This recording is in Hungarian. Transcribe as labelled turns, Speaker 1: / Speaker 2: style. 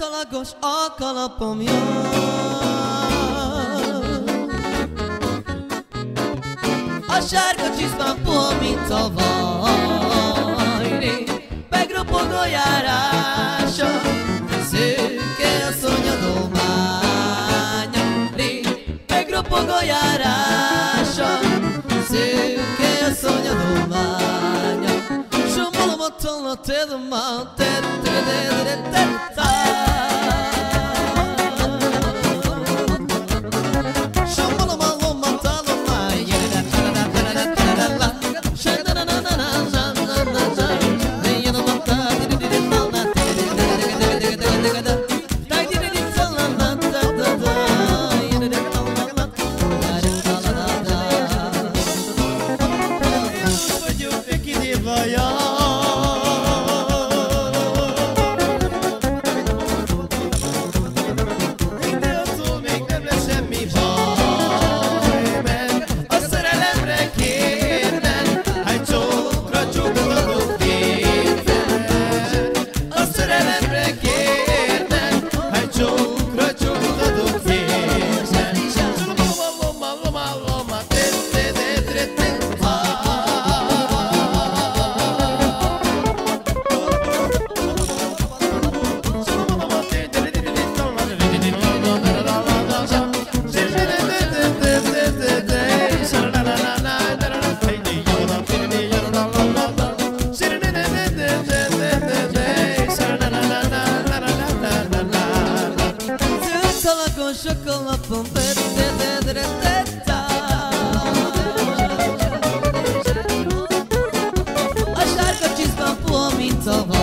Speaker 1: a kalapom jön. A sárga csizmám puha, mint a vajri, megropog a járása, szőke a szonyadománya, ré, megropog a járása, szőke a szonyadománya. Somolom a tollat, tedem szalagos a kalapom, A sárga csizmám puha, mint a vajri,